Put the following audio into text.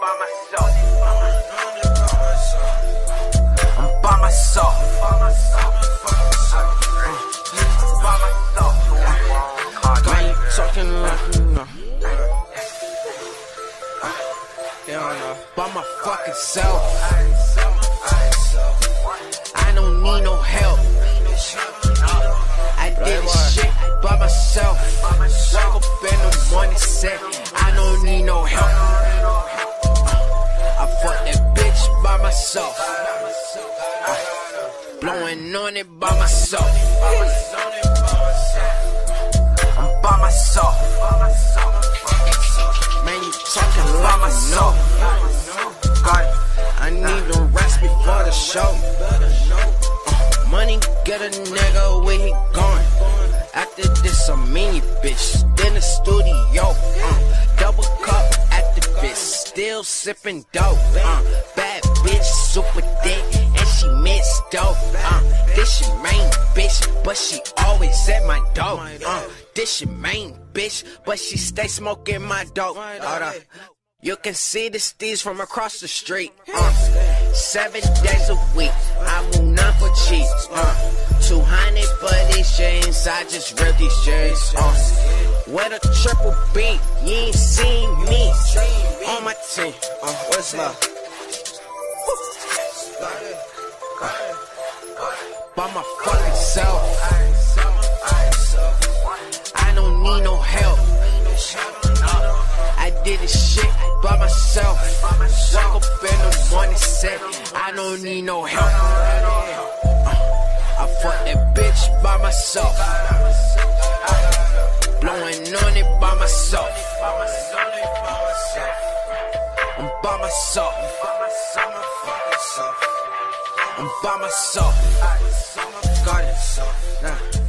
by myself. By myself. By myself. By myself. By my fucking self. It by myself. I'm by myself. Man, you talking By myself. it. I need to rest before the show. Uh, money get a nigga where he going. After this, I'm in bitch. Then the studio. Uh, double cup at the bitch. Still sipping dope. Uh, bitch, but she always at my door. Uh, this your main bitch, but she stay smoking my dope. Hold up. You can see the steez from across the street. Uh, seven days a week, I move none for cheap. Uh, 200 for these chains, I just rip these chains. Uh, with a triple B, you ain't seen me on my team. Uh, what's love? By my fucking self. I don't need no help. I did this shit by myself. Woke up in the morning, said I don't need no help. I fucked that bitch by myself. Blowing on it by myself. I'm by myself. I'm by myself. I got it. Nah.